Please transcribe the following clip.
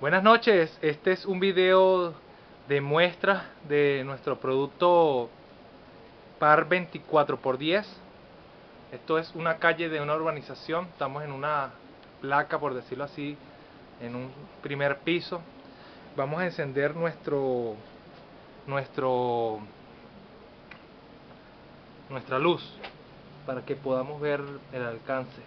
Buenas noches, este es un video de muestra de nuestro producto PAR 24x10 Esto es una calle de una urbanización, estamos en una placa por decirlo así, en un primer piso. Vamos a encender nuestro nuestro nuestra luz para que podamos ver el alcance.